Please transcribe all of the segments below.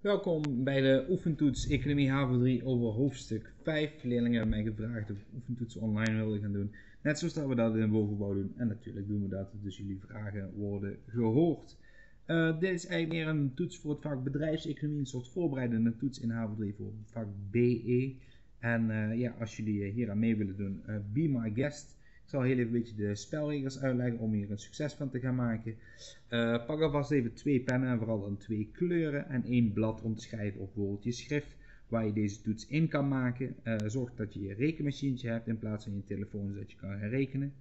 Welkom bij de oefentoets Economie HAVO 3 over hoofdstuk 5. Leerlingen hebben mij gevraagd of oefentoets online wilden gaan doen. Net zoals dat we dat in de bovenbouw doen. En natuurlijk doen we dat, dus jullie vragen worden gehoord. Uh, dit is eigenlijk meer een toets voor het vak bedrijfseconomie, een soort voorbereidende toets in HAVO 3 voor het vak BE. En uh, ja, als jullie hier aan mee willen doen, uh, be my guest. Ik zal heel even een beetje de spelregels uitleggen om hier een succes van te gaan maken. Uh, pak alvast even twee pennen, vooral dan twee kleuren en één blad om te schrijven op bijvoorbeeld je schrift waar je deze toets in kan maken. Uh, zorg dat je je rekenmachientje hebt in plaats van je telefoon zodat je kan herrekenen.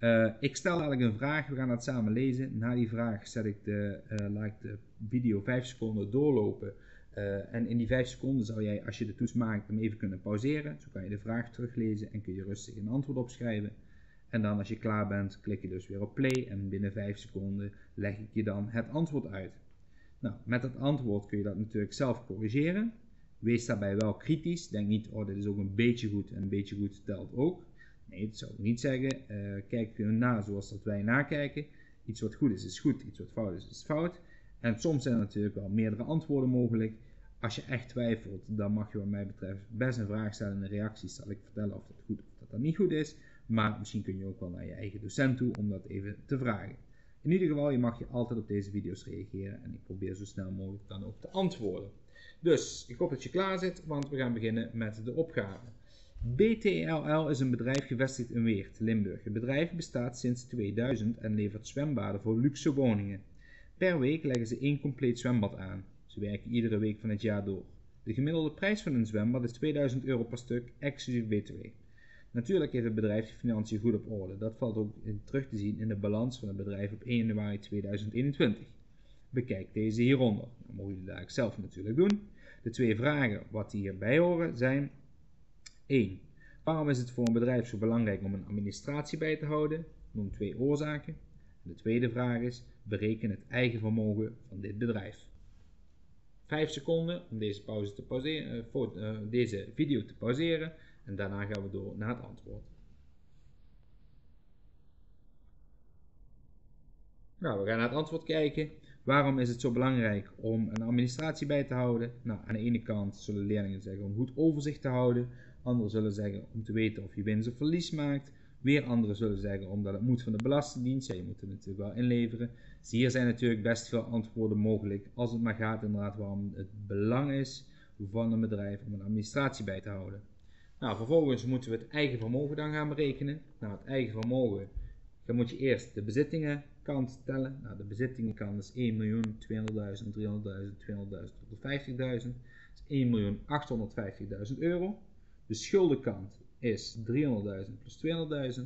Uh, ik stel eigenlijk een vraag, we gaan dat samen lezen. Na die vraag zet ik de, laat ik de video 5 seconden doorlopen. en in die 5 seconden zou jij, als je de toets maakt, hem even kunnen pauzeren. Zo kan je de vraag teruglezen en kun je rustig een antwoord opschrijven. En dan als je klaar bent, klik je dus weer op play en binnen 5 seconden leg ik je dan het antwoord uit. Nou, met het antwoord kun je dat natuurlijk zelf corrigeren. Wees daarbij wel kritisch. Denk niet, oh dit is ook een beetje goed en een beetje goed telt ook. Nee, dat zou ik niet zeggen. Uh, kijk na zoals dat wij nakijken. Iets wat goed is, is goed. Iets wat fout is, is fout. En soms zijn er natuurlijk wel meerdere antwoorden mogelijk. Als je echt twijfelt, dan mag je wat mij betreft best een vraag stellen in de reacties. Zal ik vertellen of dat goed of dat, dat niet goed is. Maar misschien kun je ook wel naar je eigen docent toe om dat even te vragen. In ieder geval, je mag je altijd op deze video's reageren en ik probeer zo snel mogelijk dan ook te antwoorden. Dus, ik hoop dat je klaar zit, want we gaan beginnen met de opgave. BTLL is een bedrijf gevestigd in Weert, Limburg. Het bedrijf bestaat sinds 2000 en levert zwembaden voor luxe woningen. Per week leggen ze één compleet zwembad aan. Ze werken iedere week van het jaar door. De gemiddelde prijs van een zwembad is 2000 euro per stuk, exclusief BTW. Natuurlijk heeft het bedrijf de financiën goed op orde. Dat valt ook in terug te zien in de balans van het bedrijf op 1 januari 2021. Bekijk deze hieronder. Dat mogen jullie daar zelf natuurlijk doen. De twee vragen wat hierbij horen zijn 1. Waarom is het voor een bedrijf zo belangrijk om een administratie bij te houden? Noem twee oorzaken. De tweede vraag is, bereken het eigen vermogen van dit bedrijf. 5 seconden om deze, pauze te pauzeren, uh, voor, uh, deze video te pauzeren en daarna gaan we door naar het antwoord. Nou, we gaan naar het antwoord kijken. Waarom is het zo belangrijk om een administratie bij te houden? Nou, aan de ene kant zullen leerlingen zeggen om goed overzicht te houden. Anderen zullen zeggen om te weten of je winst of verlies maakt. Weer anderen zullen zeggen omdat het moet van de Belastingdienst. Ja, je moet het natuurlijk wel inleveren. Dus hier zijn natuurlijk best veel antwoorden mogelijk. Als het maar gaat inderdaad waarom het belang is van een bedrijf om een administratie bij te houden. Nou, vervolgens moeten we het eigen vermogen dan gaan berekenen. Nou, het eigen vermogen, dan moet je eerst de bezittingenkant tellen. Nou, de bezittingenkant is 1.200.000, 300.000, 200.000 tot 50.000. Dat is 1.850.000 euro. De schuldenkant is 300.000 plus 200.000.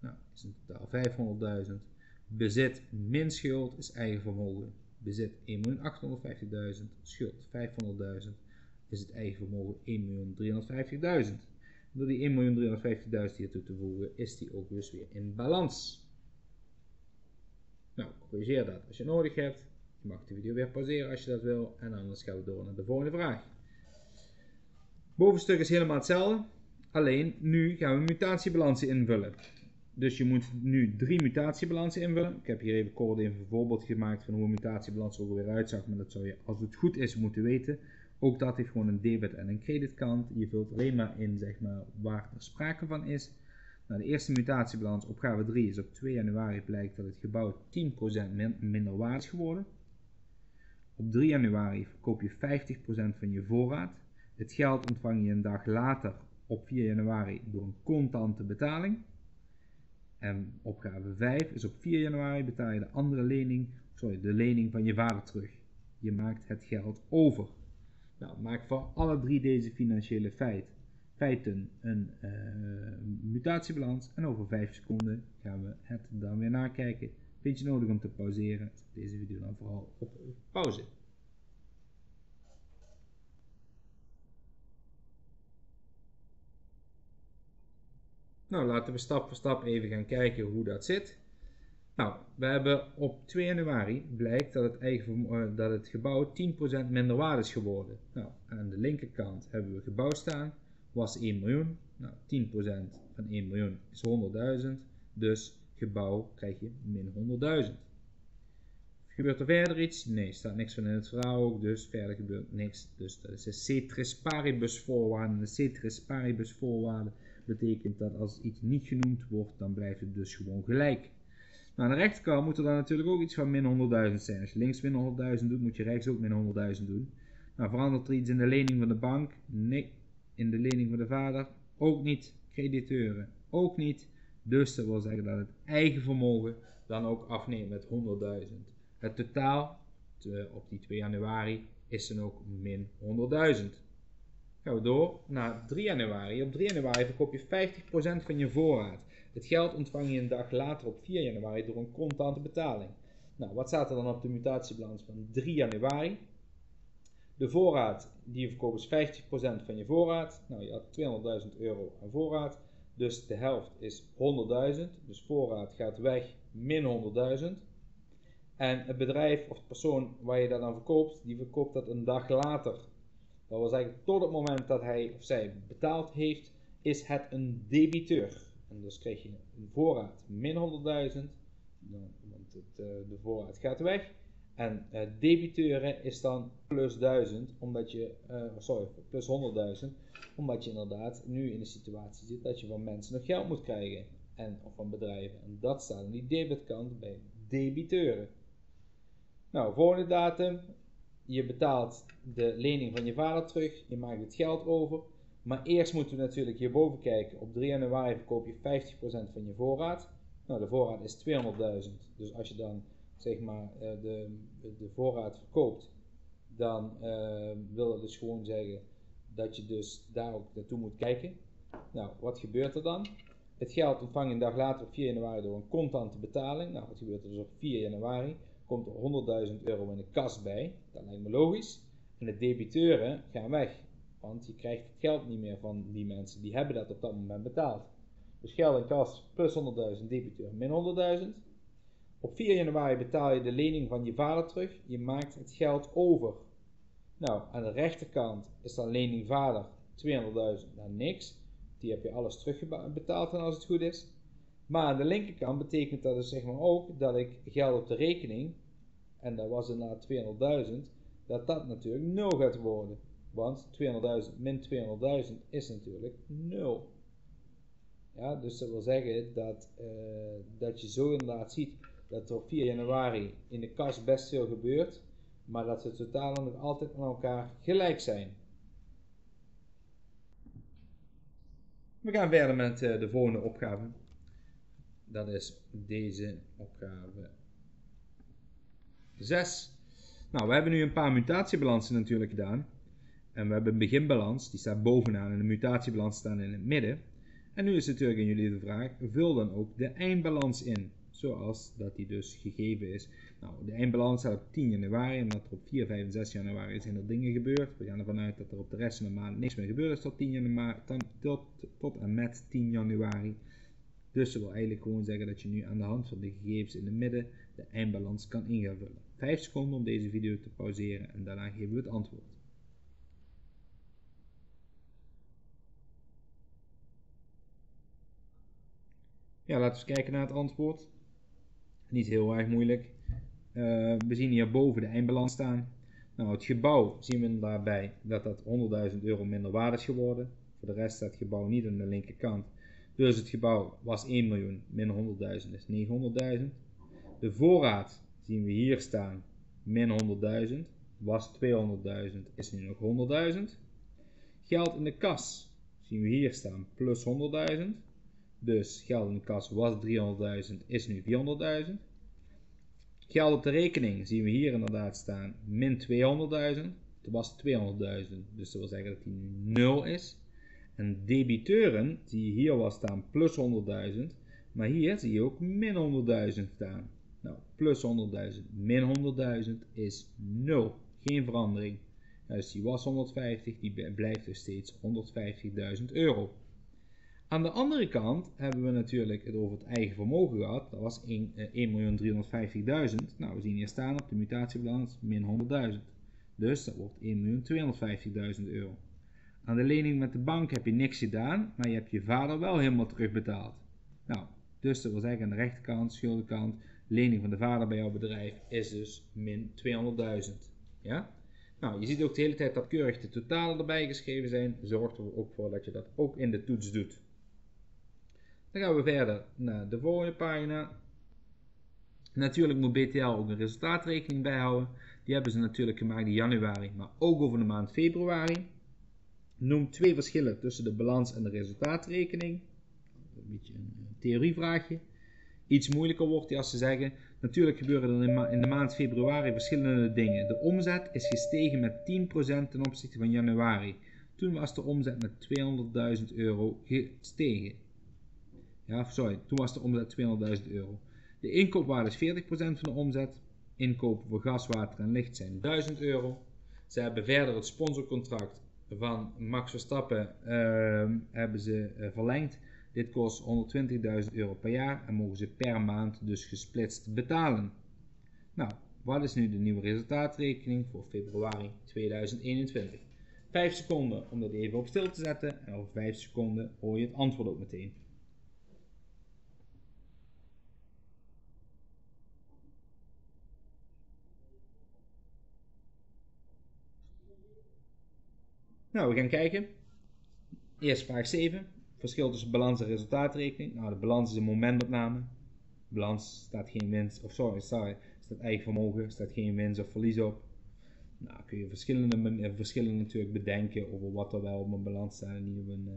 Nou, is in totaal 500.000. Bezit min schuld is eigen vermogen. Bezit 1.850.000, schuld 500.000 is het eigen vermogen 1.350.000. Door die 1.350.000 hier toe te voegen, is die ook dus weer in balans. Nou, corrigeer dat als je nodig hebt. Je mag de video weer pauzeren als je dat wil. En anders gaan we door naar de volgende vraag. Bovenstuk is helemaal hetzelfde. Alleen nu gaan we mutatiebalansen invullen. Dus je moet nu drie mutatiebalansen invullen. Ik heb hier even kort even een voorbeeld gemaakt van hoe een mutatiebalans er ook weer uitzag. Maar dat zou je als het goed is moeten weten. Ook dat heeft gewoon een debit en een creditkant. Je vult alleen maar in zeg maar, waar er sprake van is. Nou, de eerste mutatiebalans, opgave 3, is op 2 januari blijkt dat het gebouw 10% minder waard is geworden. Op 3 januari verkoop je 50% van je voorraad. Het geld ontvang je een dag later op 4 januari door een contante betaling. En opgave 5 is op 4 januari betaal je de andere lening, sorry, de lening van je vader terug. Je maakt het geld over. Nou, maak voor alle drie deze financiële feit, feiten een uh, mutatiebalans en over 5 seconden gaan we het dan weer nakijken. Vind je nodig om te pauzeren? Deze video dan vooral op pauze. Nou, laten we stap voor stap even gaan kijken hoe dat zit. Nou, we hebben op 2 januari blijkt dat het, eigen, uh, dat het gebouw 10% minder waard is geworden. Nou, aan de linkerkant hebben we gebouw staan, was 1 miljoen. Nou, 10% van 1 miljoen is 100.000, dus gebouw krijg je min 100.000. Gebeurt er verder iets? Nee, staat niks van in het verhaal ook, dus verder gebeurt niks. Dus dat is de ceteris paribus voorwaarde. De ceteris paribus voorwaarde betekent dat als iets niet genoemd wordt, dan blijft het dus gewoon gelijk. Nou, aan de rechterkant moet er dan natuurlijk ook iets van min 100.000 zijn. Als je links min 100.000 doet, moet je rechts ook min 100.000 doen. Nou, verandert er iets in de lening van de bank? Nee. In de lening van de vader? Ook niet. Crediteuren? Ook niet. Dus dat wil zeggen dat het eigen vermogen dan ook afneemt met 100.000. Het totaal op die 2 januari is dan ook min 100.000. Gaan we door naar 3 januari. Op 3 januari verkoop je 50% van je voorraad. Het geld ontvang je een dag later op 4 januari door een contante betaling. Nou, wat staat er dan op de mutatiebalans van 3 januari? De voorraad die je verkoopt is 50% van je voorraad. Nou, je had 200.000 euro aan voorraad. Dus de helft is 100.000. Dus voorraad gaat weg min 100.000. En het bedrijf of de persoon waar je dat aan verkoopt, die verkoopt dat een dag later. Dat wil zeggen, tot het moment dat hij of zij betaald heeft, is het een debiteur. En dus krijg je een voorraad min 100.000, want het, eh, de voorraad gaat weg. En uh, debiteuren is dan plus 1000, omdat je, uh, sorry, plus 100.000, omdat je inderdaad nu in de situatie zit dat je van mensen nog geld moet krijgen. En, of van bedrijven. En dat staat aan die debitkant bij debiteuren. Nou, volgende datum. Je betaalt de lening van je vader terug. Je maakt het geld over. Maar eerst moeten we natuurlijk hierboven kijken. Op 3 januari verkoop je 50% van je voorraad. Nou, de voorraad is 200.000. Dus als je dan zeg maar eh, de, de voorraad verkoopt, dan uh, wil dat dus gewoon zeggen dat je dus daar ook naartoe moet kijken. Nou, wat gebeurt er dan? Het geld ontvang je een dag later op 4 januari door een contante betaling. Nou, wat gebeurt er dus op 4 januari? Komt er 100.000 euro in de kas bij. Dat lijkt me logisch. En de debiteuren gaan weg. Want je krijgt het geld niet meer van die mensen. Die hebben dat op dat moment betaald. Dus geld in kas plus 100.000, debiteur min 100.000. Op 4 januari betaal je de lening van je vader terug. Je maakt het geld over. Nou, aan de rechterkant is dan lening vader 200.000 naar niks. Die heb je alles terugbetaald dan als het goed is. Maar aan de linkerkant betekent dat dus zeg maar ook dat ik geld op de rekening, en dat was inderdaad 200.000, dat dat natuurlijk 0 gaat worden. Want 200.000 min 200.000 is natuurlijk 0. Ja, dus dat wil zeggen dat, uh, dat je zo inderdaad ziet dat er op 4 januari in de kas best veel gebeurt, maar dat de totalen nog altijd aan elkaar gelijk zijn. We gaan verder met uh, de volgende opgave. Dat is deze opgave 6. Nou, we hebben nu een paar mutatiebalansen natuurlijk gedaan. En we hebben een beginbalans, die staat bovenaan en de mutatiebalans staat in het midden. En nu is natuurlijk aan jullie de vraag, vul dan ook de eindbalans in, zoals dat die dus gegeven is. Nou, de eindbalans staat op 10 januari, omdat er op 4, 5 en 6 januari zijn er dingen gebeurd. We gaan ervan uit dat er op de rest van de maand niks meer gebeurd is tot, 10 januari, tot, tot en met 10 januari. Dus dat wil eigenlijk gewoon zeggen dat je nu aan de hand van de gegevens in het midden de eindbalans kan in gaan vullen. 5 seconden om deze video te pauzeren en daarna geven we het antwoord. Ja, laten we kijken naar het antwoord. Niet heel erg moeilijk. Uh, we zien hier boven de eindbalans staan. Nou, het gebouw zien we daarbij dat dat 100.000 euro minder waard is geworden. Voor de rest staat het gebouw niet aan de linkerkant. Dus het gebouw was 1 miljoen, min 100.000 is 900.000. De voorraad zien we hier staan, min 100.000, was 200.000, is nu nog 100.000. Geld in de kas zien we hier staan, plus 100.000. Dus geld in de kas was 300.000, is nu 400.000. Geld op de rekening zien we hier inderdaad staan, min 200.000. Het was 200.000, dus dat wil zeggen dat die nu 0 is. En debiteuren zie je hier wel staan plus 100.000, maar hier zie je ook min 100.000 staan. Nou, plus 100.000 min 100.000 is 0, geen verandering. dus die was 150, die blijft dus steeds 150.000 euro. Aan de andere kant hebben we natuurlijk het over het eigen vermogen gehad. Dat was 1.350.000. Eh, nou, we zien hier staan op de mutatiebalans min 100.000. Dus dat wordt 1.250.000 euro. Aan de lening met de bank heb je niks gedaan, maar je hebt je vader wel helemaal terugbetaald. Nou, dus dat wil zeggen aan de rechterkant, schuldenkant, lening van de vader bij jouw bedrijf is dus min 200.000. Ja? Nou, je ziet ook de hele tijd dat keurig de totalen erbij geschreven zijn. Zorg er ook voor dat je dat ook in de toets doet. Dan gaan we verder naar de volgende pagina. Natuurlijk moet BTL ook een resultaatrekening bijhouden. Die hebben ze natuurlijk gemaakt in januari, maar ook over de maand februari. Noem twee verschillen tussen de balans en de resultaatrekening. Een beetje een theorievraagje. Iets moeilijker wordt die als ze zeggen, natuurlijk gebeuren er in de maand februari verschillende dingen. De omzet is gestegen met 10% ten opzichte van januari. Toen was de omzet met 200.000 euro gestegen. Ja, sorry, toen was de omzet 200.000 euro. De inkoopwaarde is 40% van de omzet. Inkopen voor gas, water en licht zijn 1000 euro. Ze hebben verder het sponsorcontract van Max Verstappen uh, hebben ze uh, verlengd. Dit kost 120.000 euro per jaar en mogen ze per maand dus gesplitst betalen. Nou, wat is nu de nieuwe resultaatrekening voor februari 2021? 5 seconden om dat even op stil te zetten en over 5 seconden hoor je het antwoord ook meteen. Nou, we gaan kijken. Eerst vraag 7. Verschil tussen balans en resultaatrekening. Nou, de balans is een momentopname. Balans staat geen winst, of sorry, sorry staat eigen vermogen, staat geen winst of verlies op. Nou, kun je verschillende eh, verschillen natuurlijk bedenken over wat er wel op een balans staat en niet op een,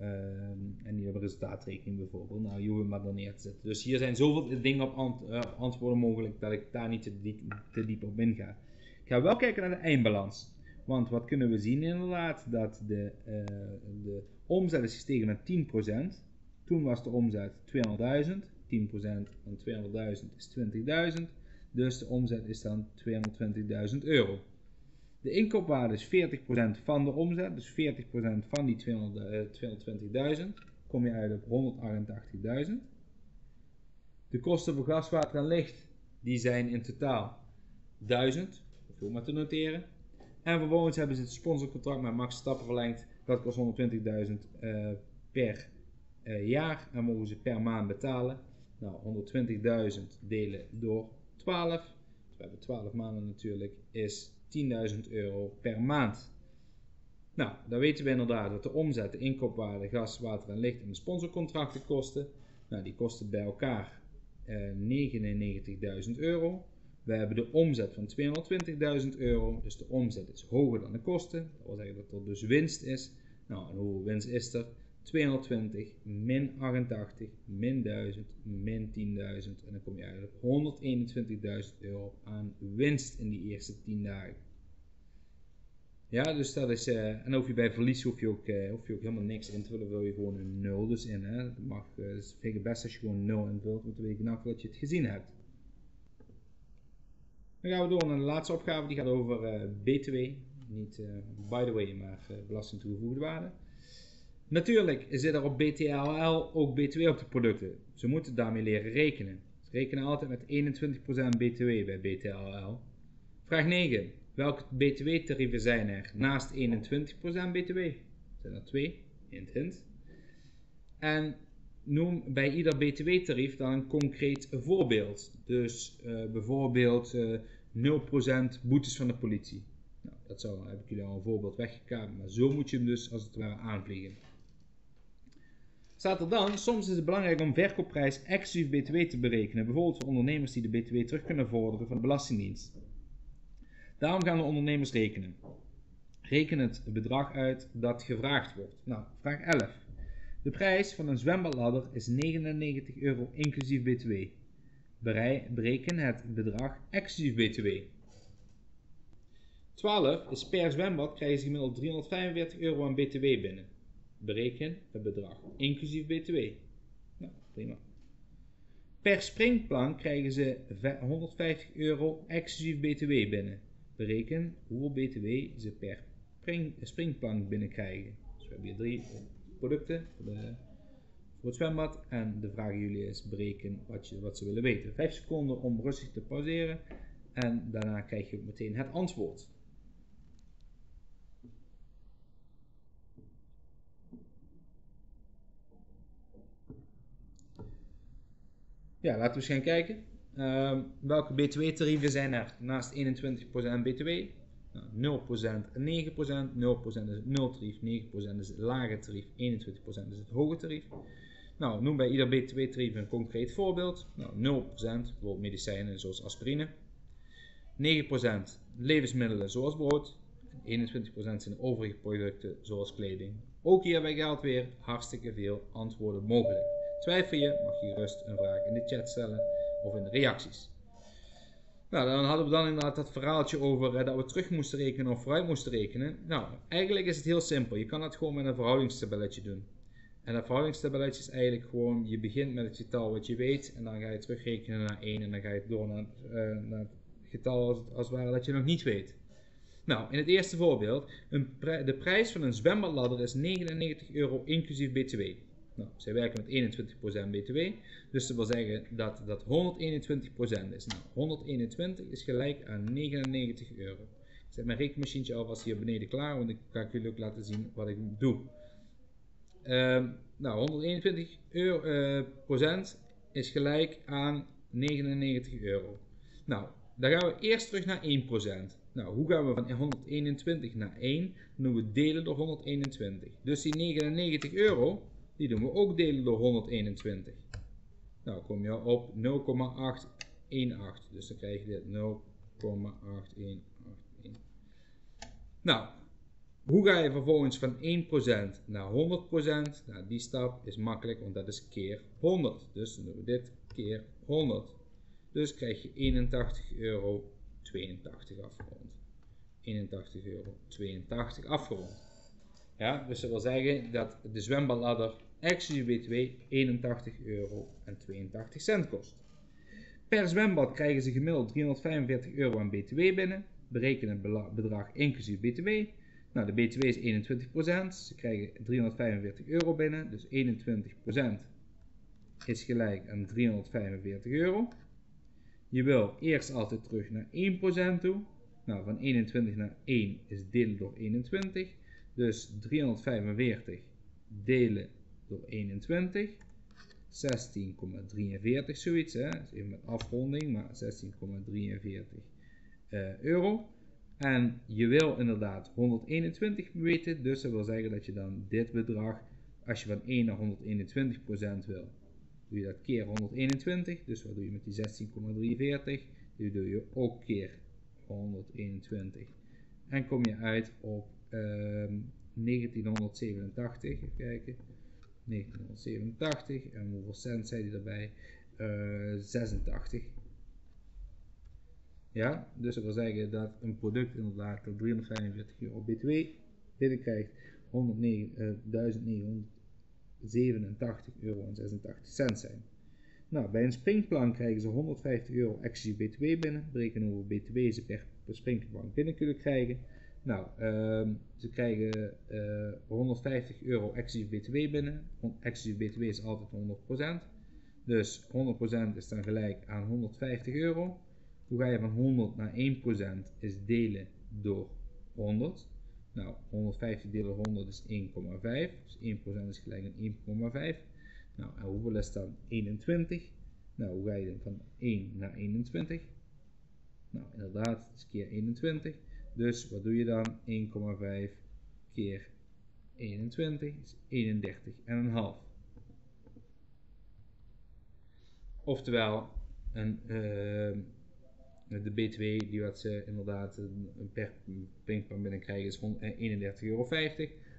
uh, uh, en niet op een resultaatrekening bijvoorbeeld. Nou, je hoeft het maar dan neer te zetten. Dus hier zijn zoveel dingen op ant antwoorden mogelijk dat ik daar niet te diep, te diep op inga. Ik ga wel kijken naar de eindbalans. Want wat kunnen we zien inderdaad? Dat de, uh, de omzet is gestegen met 10%. Toen was de omzet 200.000. 10% van 200.000 is 20.000. Dus de omzet is dan 220.000 euro. De inkoopwaarde is 40% van de omzet. Dus 40% van die 220.000. Kom je uit op 188.000. De kosten voor gas, water en licht die zijn in totaal 1000. Hoef je maar te noteren. En vervolgens hebben ze het sponsorcontract met Max Stappen verlengd. Dat kost 120.000 uh, per uh, jaar en mogen ze per maand betalen. Nou, 120.000 delen door 12. We hebben 12 maanden natuurlijk, is 10.000 euro per maand. Nou, dan weten we inderdaad dat de omzet, de inkoopwaarde, gas, water en licht en de sponsorcontracten kosten. Nou, die kosten bij elkaar uh, 99.000 euro. We hebben de omzet van 220.000 euro, dus de omzet is hoger dan de kosten. Dat wil zeggen dat er dus winst is. Nou, en hoeveel winst is er? 220 min 88 min 1000 min 10.000 en dan kom je uit op 121.000 euro aan winst in die eerste 10 dagen. Ja, dus dat is, uh, en hoef je bij verlies hoef je, ook, uh, je ook helemaal niks in te vullen, wil je gewoon een 0 dus in. Hè? Dat mag, uh, dus vind ik het best als je gewoon 0 invult, want dan weet je vanaf dat je het gezien hebt. Dan gaan we door naar de laatste opgave, die gaat over uh, BTW. Niet uh, by the way, maar uh, belasting toegevoegde waarde. Natuurlijk zit er op BTLL ook BTW op de producten. Ze moeten daarmee leren rekenen. Ze rekenen altijd met 21% BTW bij BTLL. Vraag 9. Welke BTW-tarieven zijn er naast 21% BTW? Zijn er twee? Hint, hint. En noem bij ieder BTW-tarief dan een concreet voorbeeld. Dus uh, bijvoorbeeld uh, 0% boetes van de politie. Nou, dat zou, heb ik jullie al een voorbeeld weggekaapt, maar zo moet je hem dus als het ware aanvliegen. Staat er dan, soms is het belangrijk om verkoopprijs exclusief btw te berekenen, bijvoorbeeld voor ondernemers die de btw terug kunnen vorderen van de Belastingdienst. Daarom gaan de ondernemers rekenen. Reken het bedrag uit dat gevraagd wordt. Nou, vraag 11. De prijs van een zwembadladder is 99 euro inclusief btw. Bereken het bedrag exclusief btw. 12 is per zwembad krijgen ze gemiddeld 345 euro aan btw binnen. Bereken het bedrag inclusief btw. Nou, prima. Per springplank krijgen ze 150 euro exclusief btw binnen. Bereken hoeveel btw ze per springplank binnenkrijgen. Dus we hebben hier drie producten voor, de, voor het zwembad. En de vraag aan jullie is bereken wat, je, wat ze willen weten. 5 seconden om rustig te pauzeren. En daarna krijg je meteen het antwoord. Ja, laten we eens gaan kijken. Ehm, welke BTW-tarieven zijn er naast 21% BTW? Nou, 0% en 9%. 0% is het nultarief, 9% is het lage tarief, 21% is het hoge tarief. Nou, noem bij ieder BTW-tarief een concreet voorbeeld. Nou, 0% bijvoorbeeld medicijnen zoals aspirine. 9% levensmiddelen zoals brood. 21% zijn overige producten zoals kleding. Ook hierbij geldt weer hartstikke veel antwoorden mogelijk. Twijfel je, mag je gerust een vraag in de chat stellen of in de reacties. Nou, dan hadden we dan inderdaad dat verhaaltje over eh, dat we terug moesten rekenen of vooruit moesten rekenen. Nou, eigenlijk is het heel simpel. Je kan het gewoon met een verhoudingstabelletje doen. En dat verhoudingstabelletje is eigenlijk gewoon, je begint met het getal wat je weet en dan ga je terugrekenen naar 1 en dan ga je door naar, uh, naar het getal als, als het ware dat je nog niet weet. Nou, in het eerste voorbeeld, een de prijs van een zwembadladder is 99 euro inclusief btw. Nou, zij werken met 21% btw, dus dat wil zeggen dat dat 121% is. Nou, 121 is gelijk aan 99 euro. Ik zet mijn rekenmachientje alvast hier beneden klaar, want ik ga jullie ook laten zien wat ik doe. Um, nou, 121 euro, uh, procent is gelijk aan 99 euro. Nou, dan gaan we eerst terug naar 1%. Nou, hoe gaan we van 121 naar 1? Dan doen we delen door 121. Dus die 99 euro, die doen we ook delen door 121. Nou, kom je op 0,818. Dus dan krijg je dit 0,8181. Nou, hoe ga je vervolgens van 1% naar 100%? Nou, die stap is makkelijk, want dat is keer 100. Dus dan doen we dit keer 100. Dus krijg je 81 euro 82 afgerond. 81 euro 82 afgerond. Ja, dus dat wil zeggen dat de zwembadladder exclusief btw 81 euro en 82 cent kost. Per zwembad krijgen ze gemiddeld 345 euro aan btw binnen. Bereken het bedrag inclusief btw. Nou, de btw is 21%. Ze krijgen 345 euro binnen. Dus 21% is gelijk aan 345 euro. Je wil eerst altijd terug naar 1% toe. Nou, van 21 naar 1 is delen door 21. Dus 345 delen door 21. 16,43 zoiets. Hè. Even met afronding, maar 16,43 uh, euro. En je wil inderdaad 121 weten, dus dat wil zeggen dat je dan dit bedrag, als je van 1 naar 121% wil, doe je dat keer 121. Dus wat doe je met die 16,43? Die doe je ook keer 121. En kom je uit op 1987. Even kijken. 1987. En hoeveel cent zei die? Uh, 86. Ja, dus dat wil zeggen dat een product inderdaad 345 euro btw binnenkrijgt 109.900 87 euro en 86 cent zijn. Nou, bij een springplank krijgen ze 150 euro exclusief btw binnen. Berekenen hoeveel btw ze per, springplank binnen kunnen krijgen. Nou, uh, ze krijgen uh, eh, 150 euro exclusief btw binnen. Exclusief btw is altijd 100%. Dus 100% is dan gelijk aan 150 euro. Hoe ga je van 100 naar 1% is delen door 100. Nou, 150 delen 100 is 1,5. Dus 1% is gelijk aan 1,5. Nou, en hoeveel is dan 21? Nou, hoe ga je dan van 1 naar 21? Nou, inderdaad, het is keer 21. Dus wat doe je dan? 1,5 keer 21 is 31 en een half. Oftewel, een, uh, de BTW die wat ze inderdaad per pinkpan binnenkrijgen is 31,50 euro.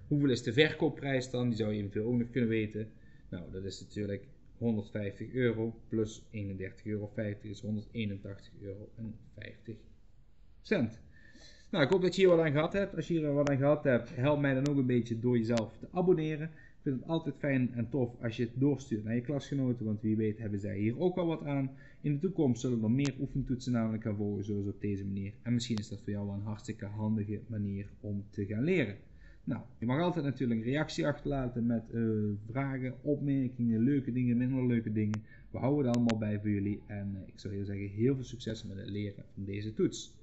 Hoeveel is de verkoopprijs dan? Die zou je eventueel ook nog kunnen weten. Nou, dat is natuurlijk 150 euro plus 31,50 euro is 181,50 euro. cent. Nou, ik hoop dat je hier wat aan gehad hebt. Als je hier wat aan gehad hebt, help mij dan ook een beetje door jezelf te abonneren. Ik vind het altijd fijn en tof als je het doorstuurt naar je klasgenoten, want wie weet hebben zij hier ook al wat aan. In de toekomst zullen er meer oefentoetsen namelijk gaan volgen, zoals op deze manier. En misschien is dat voor jou wel een hartstikke handige manier om te gaan leren. Nou, je mag altijd natuurlijk een reactie achterlaten met uh, vragen, opmerkingen, leuke dingen, minder leuke dingen. We houden het allemaal bij voor jullie en uh, ik zou heel zeggen heel veel succes met het leren van deze toets.